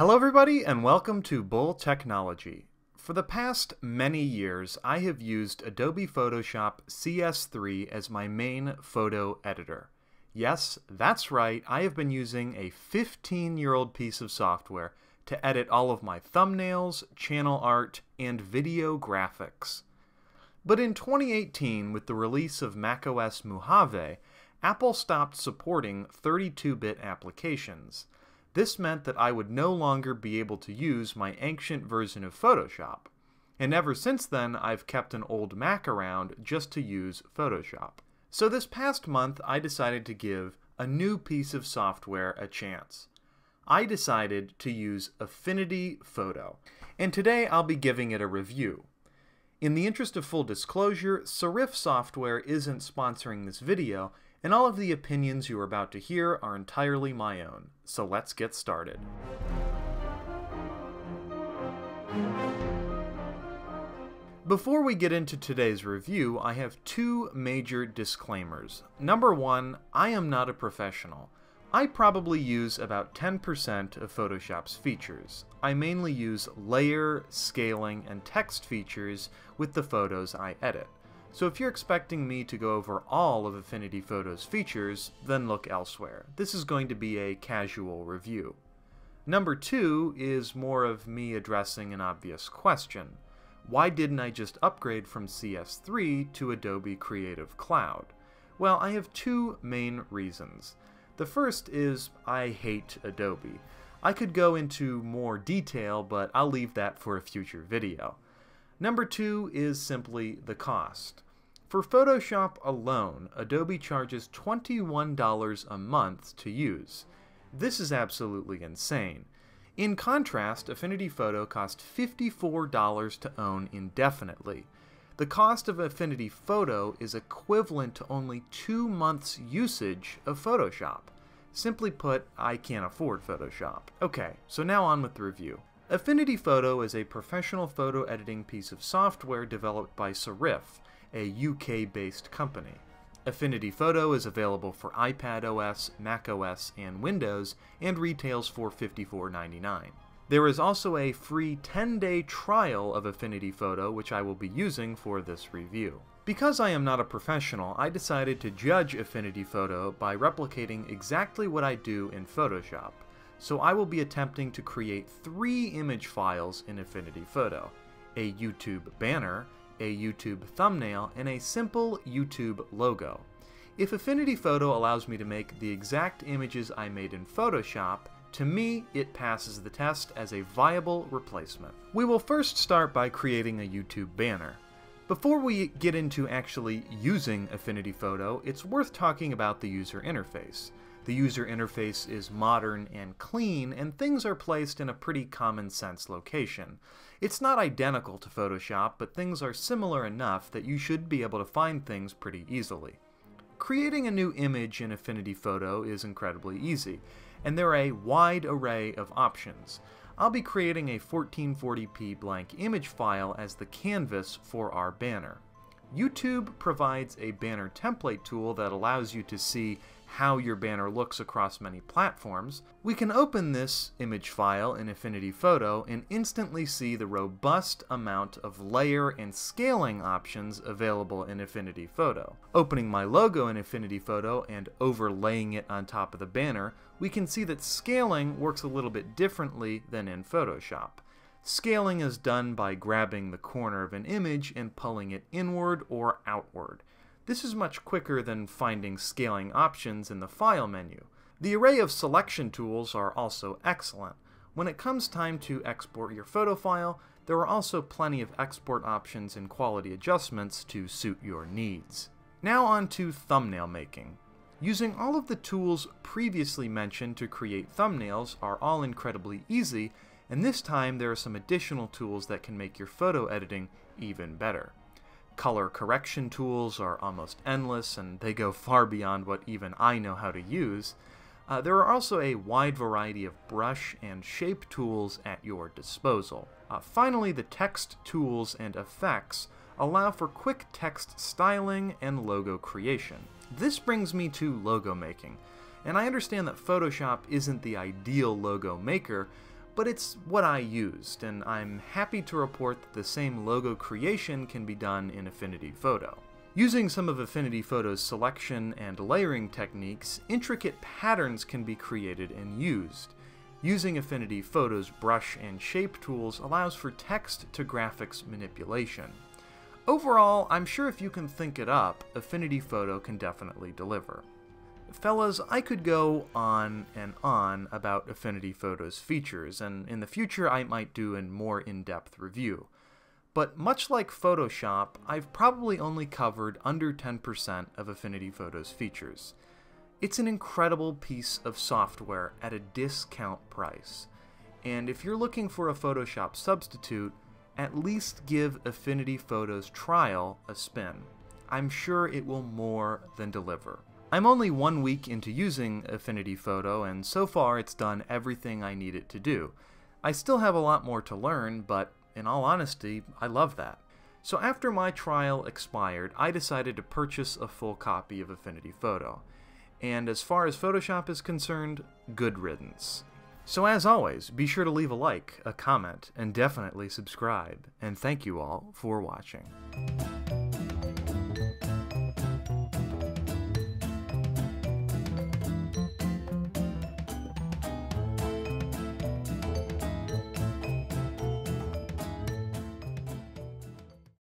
Hello everybody and welcome to Bull Technology. For the past many years, I have used Adobe Photoshop CS3 as my main photo editor. Yes, that's right, I have been using a 15-year-old piece of software to edit all of my thumbnails, channel art, and video graphics. But in 2018, with the release of macOS Mojave, Apple stopped supporting 32-bit applications. This meant that I would no longer be able to use my ancient version of Photoshop. And ever since then, I've kept an old Mac around just to use Photoshop. So this past month, I decided to give a new piece of software a chance. I decided to use Affinity Photo, and today I'll be giving it a review. In the interest of full disclosure, Serif Software isn't sponsoring this video, and all of the opinions you are about to hear are entirely my own. So let's get started. Before we get into today's review, I have two major disclaimers. Number one, I am not a professional. I probably use about 10% of Photoshop's features. I mainly use layer, scaling, and text features with the photos I edit. So if you're expecting me to go over all of Affinity Photo's features, then look elsewhere. This is going to be a casual review. Number two is more of me addressing an obvious question. Why didn't I just upgrade from CS3 to Adobe Creative Cloud? Well, I have two main reasons. The first is I hate Adobe. I could go into more detail, but I'll leave that for a future video. Number two is simply the cost. For Photoshop alone, Adobe charges $21 a month to use. This is absolutely insane. In contrast, Affinity Photo costs $54 to own indefinitely. The cost of Affinity Photo is equivalent to only two months' usage of Photoshop. Simply put, I can't afford Photoshop. Okay, so now on with the review. Affinity Photo is a professional photo editing piece of software developed by Serif, a UK-based company. Affinity Photo is available for iPad OS, Mac OS, and Windows, and retails for $54.99. There is also a free 10-day trial of Affinity Photo, which I will be using for this review. Because I am not a professional, I decided to judge Affinity Photo by replicating exactly what I do in Photoshop so I will be attempting to create three image files in Affinity Photo. A YouTube banner, a YouTube thumbnail, and a simple YouTube logo. If Affinity Photo allows me to make the exact images I made in Photoshop, to me, it passes the test as a viable replacement. We will first start by creating a YouTube banner. Before we get into actually using Affinity Photo, it's worth talking about the user interface. The user interface is modern and clean, and things are placed in a pretty common sense location. It's not identical to Photoshop, but things are similar enough that you should be able to find things pretty easily. Creating a new image in Affinity Photo is incredibly easy, and there are a wide array of options. I'll be creating a 1440p blank image file as the canvas for our banner. YouTube provides a banner template tool that allows you to see how your banner looks across many platforms, we can open this image file in Affinity Photo and instantly see the robust amount of layer and scaling options available in Affinity Photo. Opening my logo in Affinity Photo and overlaying it on top of the banner, we can see that scaling works a little bit differently than in Photoshop. Scaling is done by grabbing the corner of an image and pulling it inward or outward. This is much quicker than finding scaling options in the File menu. The array of selection tools are also excellent. When it comes time to export your photo file, there are also plenty of export options and quality adjustments to suit your needs. Now on to thumbnail making. Using all of the tools previously mentioned to create thumbnails are all incredibly easy, and this time there are some additional tools that can make your photo editing even better. Color correction tools are almost endless, and they go far beyond what even I know how to use. Uh, there are also a wide variety of brush and shape tools at your disposal. Uh, finally, the text tools and effects allow for quick text styling and logo creation. This brings me to logo making, and I understand that Photoshop isn't the ideal logo maker, but it's what I used, and I'm happy to report that the same logo creation can be done in Affinity Photo. Using some of Affinity Photo's selection and layering techniques, intricate patterns can be created and used. Using Affinity Photo's brush and shape tools allows for text to graphics manipulation. Overall, I'm sure if you can think it up, Affinity Photo can definitely deliver. Fellas, I could go on and on about Affinity Photo's features, and in the future I might do a more in-depth review. But much like Photoshop, I've probably only covered under 10% of Affinity Photo's features. It's an incredible piece of software at a discount price, and if you're looking for a Photoshop substitute, at least give Affinity Photo's trial a spin. I'm sure it will more than deliver. I'm only one week into using Affinity Photo, and so far it's done everything I need it to do. I still have a lot more to learn, but in all honesty, I love that. So after my trial expired, I decided to purchase a full copy of Affinity Photo. And as far as Photoshop is concerned, good riddance. So as always, be sure to leave a like, a comment, and definitely subscribe. And thank you all for watching.